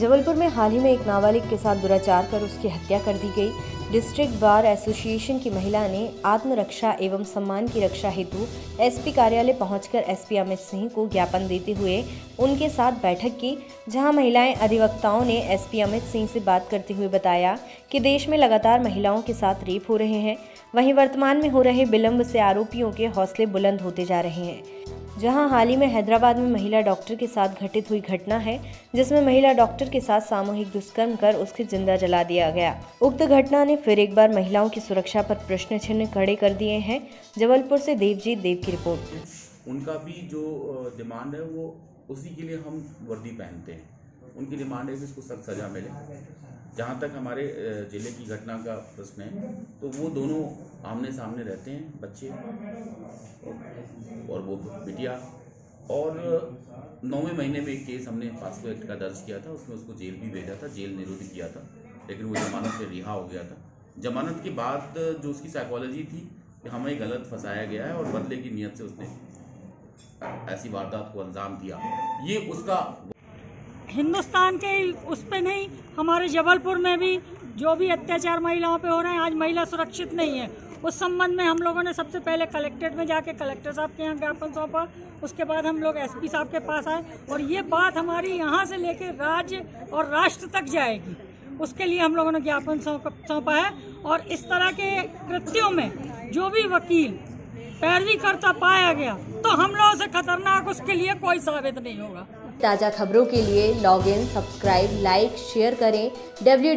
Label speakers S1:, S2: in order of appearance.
S1: जबलपुर में हाल ही में एक नाबालिग के साथ दुराचार कर उसकी हत्या कर दी गई। डिस्ट्रिक्ट बार एसोसिएशन की महिला ने आत्मरक्षा एवं सम्मान की रक्षा हेतु एसपी कार्यालय पहुंचकर एसपी अमित सिंह को ज्ञापन देते हुए उनके साथ बैठक की, जहाँ महिलाएँ अधिवक्ताओं ने एसपी अमित सिंह से बात करते हुए बताया कि देश में लगातार महिलाओं के साथ रेप हो रहे हैं। वहीं वर्तमान में हो रहे विलंब से आरोपियों के हौसले बुलंद होते जा रहे हैं। जहाँ हाल ही में हैदराबाद में महिला डॉक्टर के साथ घटित हुई घटना है, जिसमें महिला डॉक्टर के साथ सामूहिक दुष्कर्म कर उसके ज़िंदा जला दिया गया। उक्त घटना ने फिर एक बार महिलाओं की सुरक्षा पर प्रश्न चिन्ह खड़े कर दिए हैं। जबलपुर से देवजीत देव की रिपोर्ट।
S2: उनका भी जो डिमांड है, वो उसी के लिए हम वर्दी पहनते हैं। उनकी डिमांड है कि इसको सख्त सजा मिले। जहाँ तक हमारे ज़िले की घटना का प्रश्न है तो वो दोनों आमने सामने रहते हैं, बच्चे और वो बिटिया। और नौवें महीने में एक केस हमने पासको एक्ट का दर्ज किया था, उसमें उसको जेल भी भेजा था, जेल निरोध किया था, लेकिन वो जमानत से रिहा हो गया था। जमानत के बाद जो उसकी साइकोलॉजी थी कि हमें गलत फंसाया गया है और बदले की नीयत से उसने ऐसी वारदात को अंजाम दिया। ये उसका
S3: हिंदुस्तान के उस पर नहीं, हमारे जबलपुर में भी जो भी अत्याचार महिलाओं पे हो रहे हैं, आज महिला सुरक्षित नहीं है। उस संबंध में हम लोगों ने सबसे पहले कलेक्ट्रेट में जाके कलेक्टर साहब के यहाँ ज्ञापन सौंपा, उसके बाद हम लोग एसपी साहब के पास आए और ये बात हमारी यहाँ से लेकर राज्य और राष्ट्र तक जाएगी। उसके लिए हम लोगों ने ज्ञापन सौंपा है और इस तरह के कृत्यों में जो भी वकील, पैरवी करता पाया गया तो हम लोगों से खतरनाक उसके लिए कोई साबित नहीं होगा।
S1: ताज़ा खबरों के लिए log in subscribe like share करें। डब्ल्यू